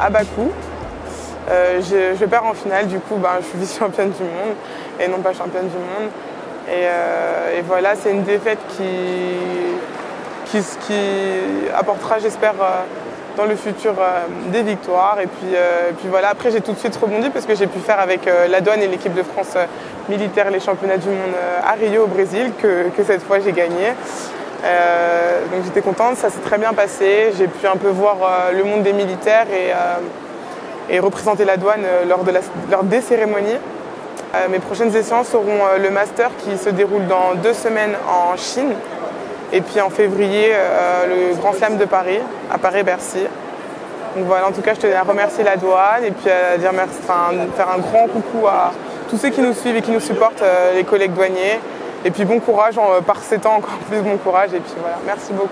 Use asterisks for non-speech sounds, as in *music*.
à Bakou. je, je, perds en finale, du coup ben, je suis *laughs* vice-championne du monde et non pas championne du monde. Et, voilà, c'est une défaite qui, qui, qui apportera, j'espère, dans le futur des victoires. Et puis, puis voilà, après j'ai tout de suite rebondi parce que j'ai pu faire avec la douane et l'équipe de France militaire les championnats du monde à Rio au Brésil, que, que cette fois j'ai gagné. Euh, donc j'étais contente, ça s'est très bien passé. J'ai pu un peu voir euh, le monde des militaires et, euh, représenter la douane lors, de des cérémonies. mes prochaines séances seront le master qui se déroule dans deux semaines en Chine et puis en février le Grand Slam de Paris, à Paris-Bercy. Donc voilà, en tout cas je tenais à remercier la douane et puis à dire merci, enfin, faire un grand coucou à tous ceux qui nous suivent et qui nous supportent, les collègues douaniers. Et puis bon courage, par ces temps encore plus bon courage. Et puis voilà, merci beaucoup.